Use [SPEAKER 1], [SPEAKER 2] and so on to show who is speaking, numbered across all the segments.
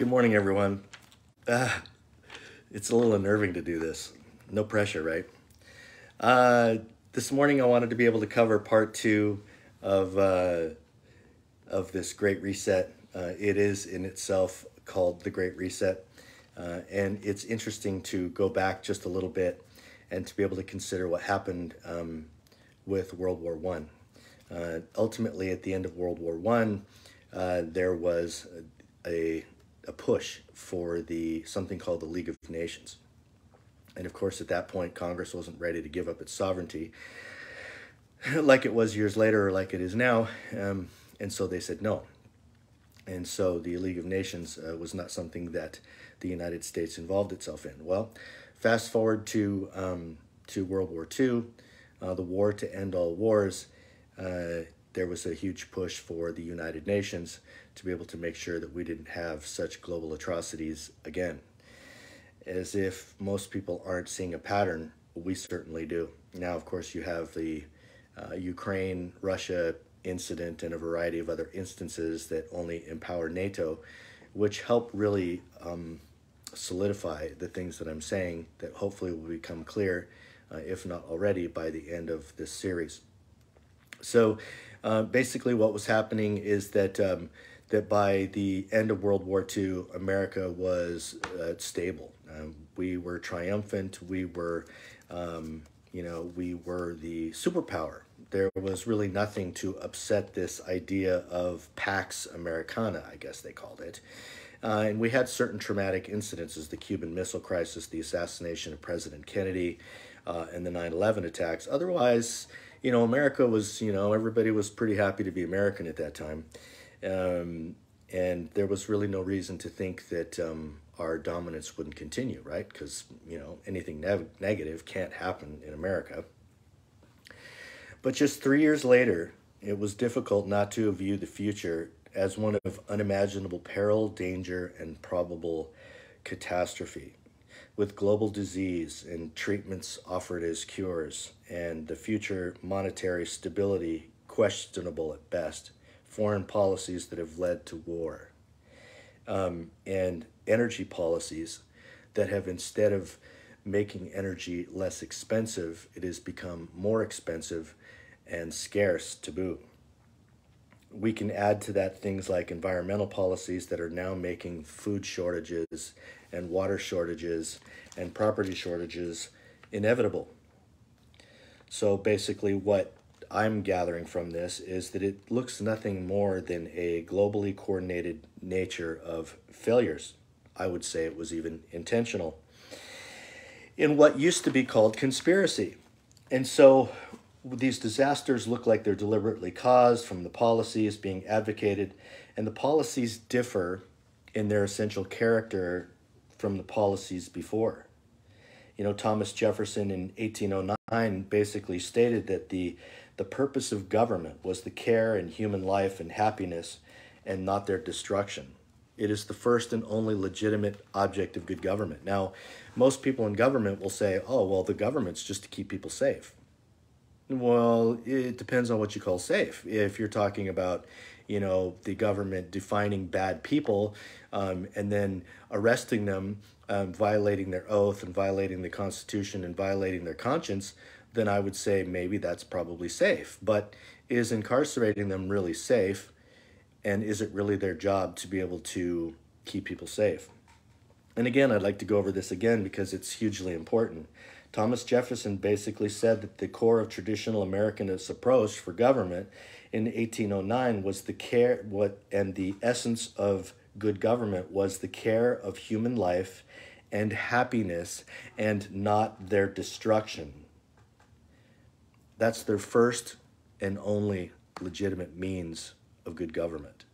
[SPEAKER 1] Good morning, everyone. Uh, it's a little unnerving to do this. No pressure, right? Uh, this morning, I wanted to be able to cover part two of uh, of this Great Reset. Uh, it is in itself called the Great Reset, uh, and it's interesting to go back just a little bit and to be able to consider what happened um, with World War One. Uh, ultimately, at the end of World War One, there was a, a push for the something called the League of Nations, and of course, at that point, Congress wasn't ready to give up its sovereignty, like it was years later or like it is now, um, and so they said no. And so the League of Nations uh, was not something that the United States involved itself in. Well, fast forward to um, to World War II, uh, the war to end all wars. Uh, there was a huge push for the United Nations to be able to make sure that we didn't have such global atrocities again. As if most people aren't seeing a pattern, we certainly do. Now, of course, you have the uh, Ukraine Russia incident and a variety of other instances that only empower NATO, which help really um, solidify the things that I'm saying that hopefully will become clear, uh, if not already, by the end of this series. So uh, basically, what was happening is that um, that by the end of World War II, America was uh, stable. Um, we were triumphant. We were, um, you know, we were the superpower. There was really nothing to upset this idea of Pax Americana, I guess they called it. Uh, and we had certain traumatic incidences the Cuban Missile Crisis, the assassination of President Kennedy, uh, and the 9 11 attacks. Otherwise, you know, America was, you know, everybody was pretty happy to be American at that time. Um, and there was really no reason to think that um, our dominance wouldn't continue, right? Because, you know, anything ne- negative can't happen in America. But just three years later, it was difficult not to view the future as one of unimaginable peril, danger, and probable catastrophe with global disease and treatments offered as cures, and the future monetary stability questionable at best, foreign policies that have led to war, um, and energy policies that have instead of making energy less expensive, it has become more expensive and scarce to boot. We can add to that things like environmental policies that are now making food shortages and water shortages and property shortages inevitable. So basically, what I'm gathering from this is that it looks nothing more than a globally coordinated nature of failures. I would say it was even intentional in what used to be called conspiracy. And so these disasters look like they're deliberately caused from the policies being advocated, and the policies differ in their essential character from the policies before. You know, Thomas Jefferson in 1809 basically stated that the, the purpose of government was the care in human life and happiness and not their destruction. It is the first and only legitimate object of good government. Now, most people in government will say, oh, well, the government's just to keep people safe. Well, it depends on what you call safe. If you're talking about, you know, the government defining bad people um, and then arresting them, um, violating their oath and violating the Constitution and violating their conscience, then I would say maybe that's probably safe. But is incarcerating them really safe? And is it really their job to be able to keep people safe? And again, I'd like to go over this again because it's hugely important. Thomas Jefferson basically said that the core of traditional Americanist approach for government in 1809 was the care what and the essence of good government was the care of human life and happiness and not their destruction. That's their first and only legitimate means of good government.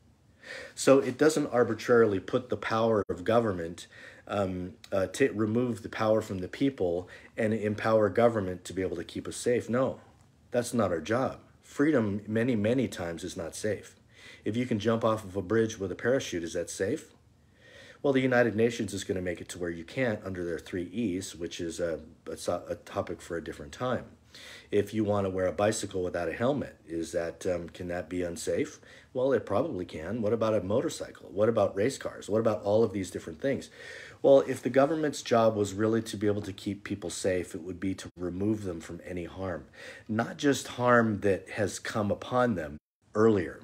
[SPEAKER 1] So it doesn't arbitrarily put the power of government um, uh, to remove the power from the people and empower government to be able to keep us safe. No, that's not our job. Freedom, many, many times, is not safe. If you can jump off of a bridge with a parachute, is that safe? Well, the United Nations is going to make it to where you can't under their three E's, which is a, a, a topic for a different time. if you want to wear a bicycle without a helmet. Is that um, can that be unsafe? Well, it probably can. What about a motorcycle? What about race cars? What about all of these different things? Well, if the government's job was really to be able to keep people safe, it would be to remove them from any harm, not just harm that has come upon them earlier.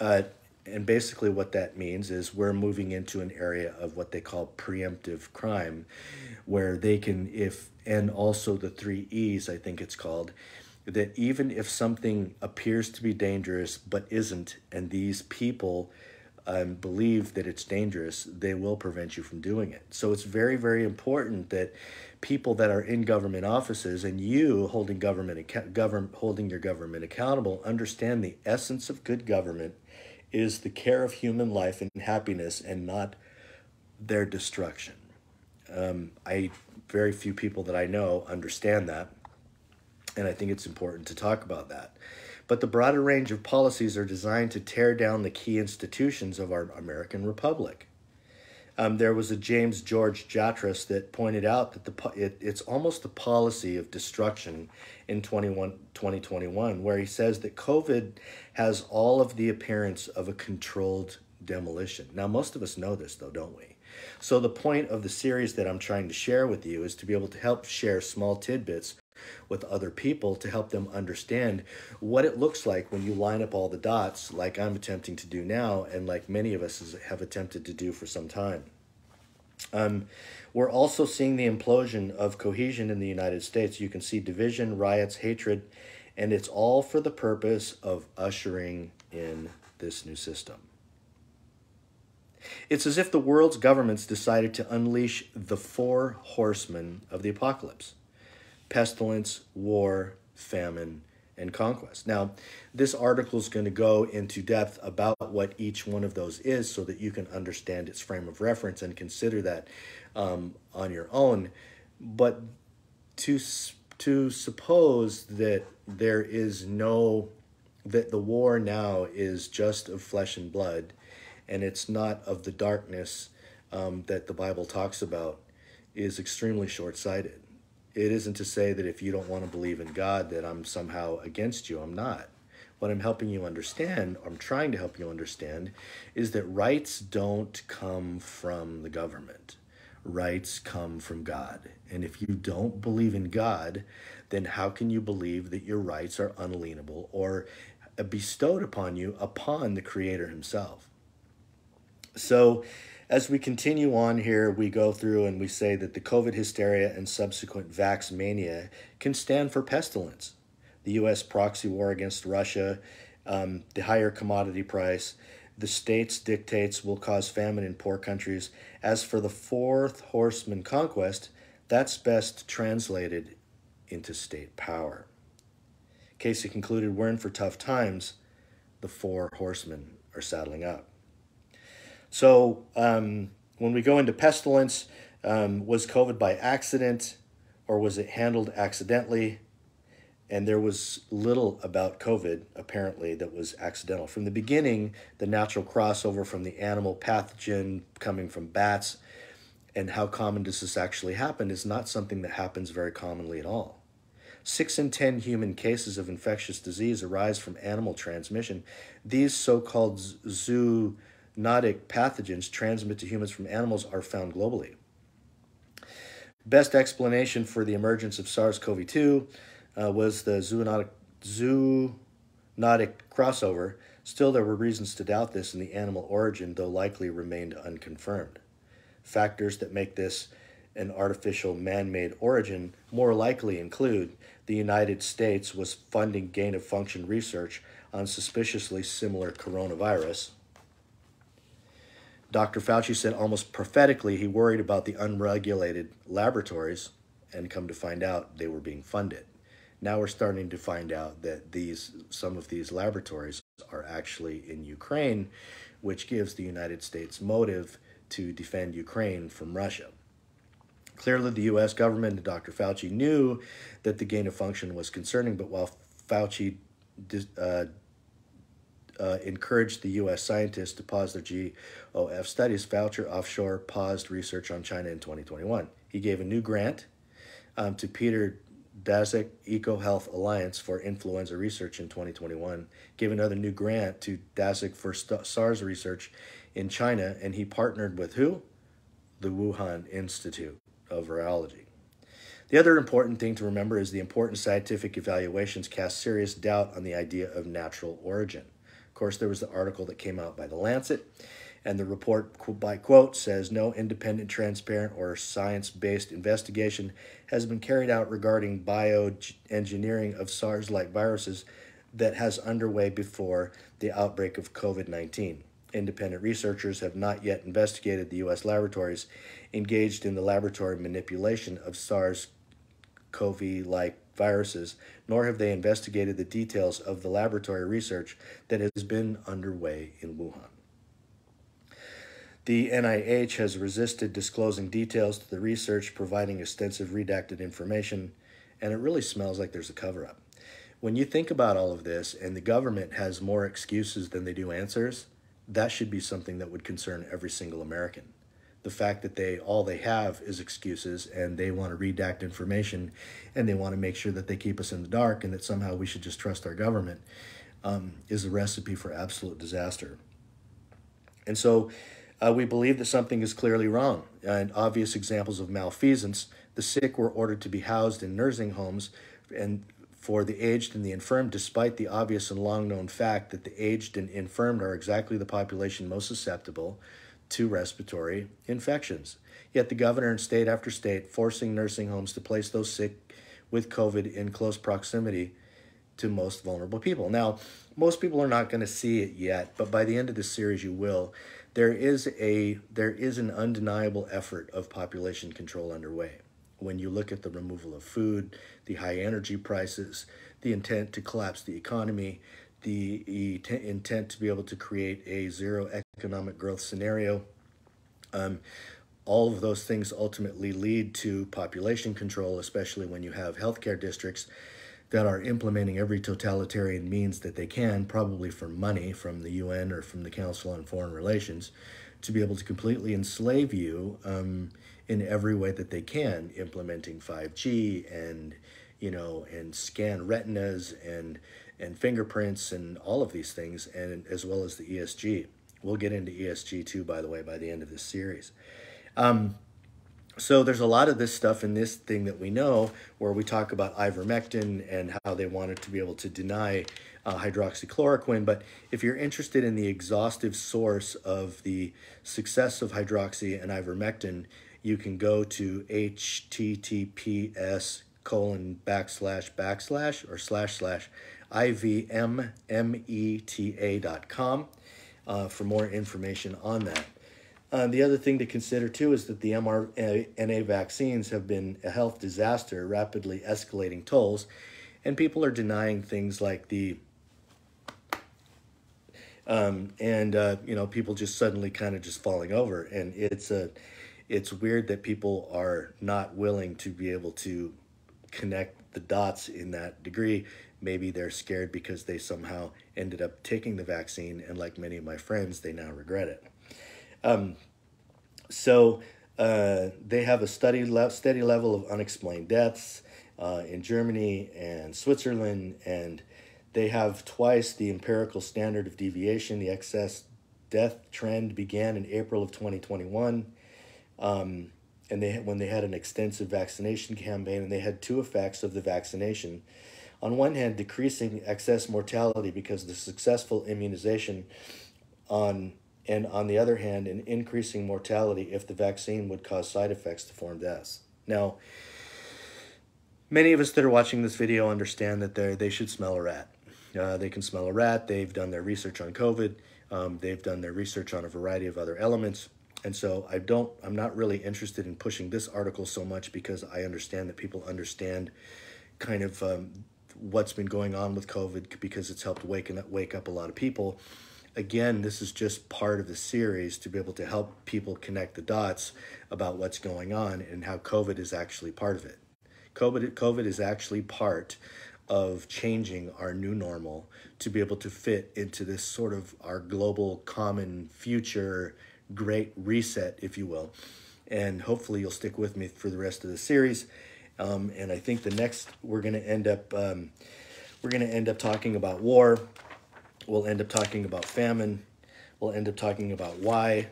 [SPEAKER 1] Uh, and basically, what that means is we're moving into an area of what they call preemptive crime, where they can, if, and also the three E's, I think it's called, that even if something appears to be dangerous but isn't, and these people um, believe that it's dangerous, they will prevent you from doing it. So it's very, very important that people that are in government offices and you holding government government holding your government accountable understand the essence of good government is the care of human life and happiness and not their destruction. Um, I very few people that I know understand that, and I think it's important to talk about that. But the broader range of policies are designed to tear down the key institutions of our American Republic. Um, there was a James George Jatras that pointed out that the it, it's almost the policy of destruction in 21, 2021, where he says that COVID has all of the appearance of a controlled demolition. Now, most of us know this, though, don't we? So, the point of the series that I'm trying to share with you is to be able to help share small tidbits with other people to help them understand what it looks like when you line up all the dots, like I'm attempting to do now, and like many of us have attempted to do for some time. Um, we're also seeing the implosion of cohesion in the United States. You can see division, riots, hatred, and it's all for the purpose of ushering in this new system. It's as if the world's governments decided to unleash the four horsemen of the apocalypse pestilence, war, famine, and conquest. Now, this article is going to go into depth about what each one of those is so that you can understand its frame of reference and consider that um, on your own. But to, to suppose that there is no, that the war now is just of flesh and blood and it's not of the darkness um, that the Bible talks about is extremely short sighted it isn't to say that if you don't want to believe in God that I'm somehow against you. I'm not. What I'm helping you understand, or I'm trying to help you understand, is that rights don't come from the government. Rights come from God. And if you don't believe in God, then how can you believe that your rights are unalienable or bestowed upon you upon the Creator Himself? So, as we continue on here, we go through and we say that the COVID hysteria and subsequent vax mania can stand for pestilence. The U.S. proxy war against Russia, um, the higher commodity price, the states dictates will cause famine in poor countries. As for the fourth horseman conquest, that's best translated into state power. Casey concluded, We're in for tough times. The four horsemen are saddling up. So um, when we go into pestilence, um, was COVID by accident or was it handled accidentally? And there was little about COVID, apparently, that was accidental. From the beginning, the natural crossover from the animal pathogen coming from bats and how common does this actually happen is not something that happens very commonly at all. Six in 10 human cases of infectious disease arise from animal transmission. These so called zoo zoonotic pathogens transmitted to humans from animals are found globally. Best explanation for the emergence of SARS-CoV-2 uh, was the zoonotic, zoonotic crossover. Still, there were reasons to doubt this in the animal origin, though likely remained unconfirmed. Factors that make this an artificial man-made origin more likely include the United States was funding gain-of-function research on suspiciously similar coronavirus, Dr. Fauci said almost prophetically he worried about the unregulated laboratories, and come to find out they were being funded. Now we're starting to find out that these some of these laboratories are actually in Ukraine, which gives the United States motive to defend Ukraine from Russia. Clearly, the U.S. government and Dr. Fauci knew that the gain of function was concerning, but while Fauci uh, uh, encouraged the U.S. scientists to pause their GOF studies, Fauci Offshore paused research on China in 2021. He gave a new grant um, to Peter Daszak EcoHealth Alliance for Influenza Research in 2021 gave another new grant to Daszak for SARS research in China, and he partnered with who? The Wuhan Institute of Virology. The other important thing to remember is the important scientific evaluations cast serious doubt on the idea of natural origin. Course, there was the article that came out by The Lancet, and the report, by quote, says no independent, transparent, or science based investigation has been carried out regarding bioengineering of SARS like viruses that has underway before the outbreak of COVID 19. Independent researchers have not yet investigated the U.S. laboratories engaged in the laboratory manipulation of SARS CoV like viruses, nor have they investigated the details of the laboratory research that has been underway in Wuhan. The NIH has resisted disclosing details to the research, providing extensive redacted information, and it really smells like there's a cover up. When you think about all of this and the government has more excuses than they do answers, that should be something that would concern every single American the fact that they all they have is excuses and they want to redact information and they want to make sure that they keep us in the dark and that somehow we should just trust our government um, is a recipe for absolute disaster. And so uh, we believe that something is clearly wrong. And obvious examples of malfeasance the sick were ordered to be housed in nursing homes and for the aged and the infirm, despite the obvious and long known fact that the aged and infirmed are exactly the population most susceptible to respiratory infections. Yet the governor in state after state forcing nursing homes to place those sick with COVID in close proximity to most vulnerable people. Now, most people are not going to see it yet, but by the end of this series you will. There is a there is an undeniable effort of population control underway. When you look at the removal of food, the high energy prices, the intent to collapse the economy, the intent to be able to create a zero economic growth scenario. Um, all of those things ultimately lead to population control, especially when you have healthcare districts that are implementing every totalitarian means that they can, probably for money from the UN or from the Council on Foreign Relations, to be able to completely enslave you um, in every way that they can, implementing 5G and you know and scan retinas and and fingerprints and all of these things, and as well as the ESG. We'll get into ESG too, by the way, by the end of this series. Um, so there's a lot of this stuff in this thing that we know where we talk about ivermectin and how they wanted to be able to deny uh, hydroxychloroquine. But if you're interested in the exhaustive source of the success of hydroxy and ivermectin, you can go to https colon backslash backslash or slash slash ivmmeta.com uh, for more information on that. Uh, the other thing to consider too is that the mRNA vaccines have been a health disaster, rapidly escalating tolls, and people are denying things like the um, and uh, you know people just suddenly kind of just falling over, and it's a it's weird that people are not willing to be able to connect the dots in that degree maybe they're scared because they somehow ended up taking the vaccine, and like many of my friends, they now regret it. Um, so uh, they have a steady, steady level of unexplained deaths uh, in Germany and Switzerland, and they have twice the empirical standard of deviation. The excess death trend began in April of 2021. Um, and they when they had an extensive vaccination campaign, and they had two effects of the vaccination on one hand, decreasing excess mortality because of the successful immunization on and on the other hand, an increasing mortality if the vaccine would cause side effects to form deaths. Now, many of us that are watching this video understand that they they should smell a rat. Uh, they can smell a rat. They've done their research on COVID. Um, they've done their research on a variety of other elements. And so I don't, I'm not really interested in pushing this article so much because I understand that people understand kind of um, what's been going on with COVID because it's helped wake up, wake up a lot of people. Again, this is just part of the series to be able to help people connect the dots about what's going on and how COVID is actually part of it. COVID, COVID is actually part of changing our new normal to be able to fit into this sort of our global common future great reset, if you will. And hopefully you'll stick with me for the rest of the series Um, and I think the next we're going to end up um, we're going to end up talking about war. We'll end up talking about famine. We'll end up talking about why.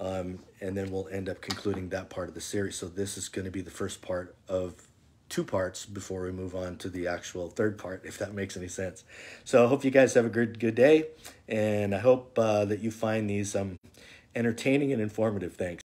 [SPEAKER 1] Um, and then we'll end up concluding that part of the series. So this is going to be the first part of two parts before we move on to the actual third part, if that makes any sense. So I hope you guys have a good good day, and I hope uh, that you find these um, entertaining and informative. Thanks.